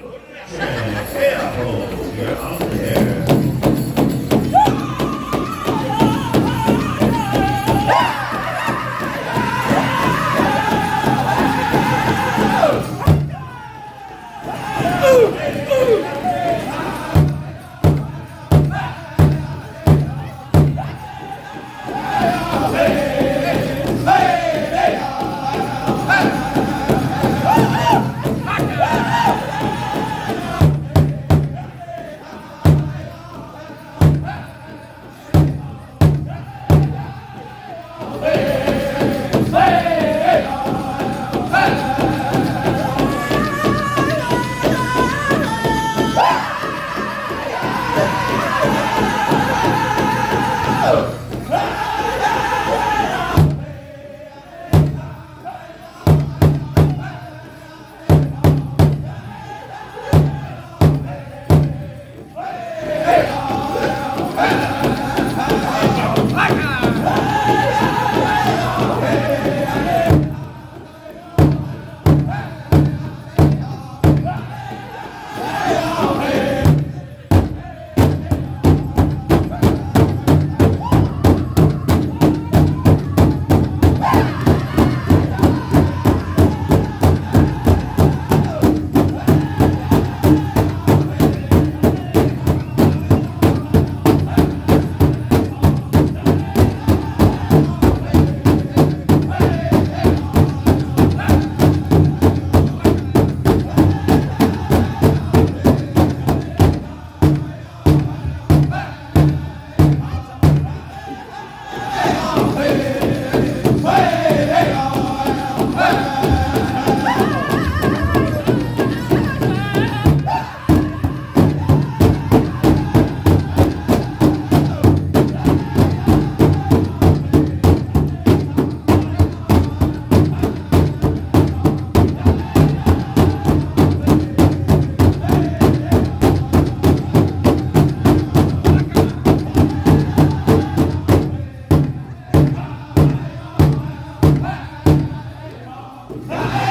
Yeah, oh, you're out there. Hey!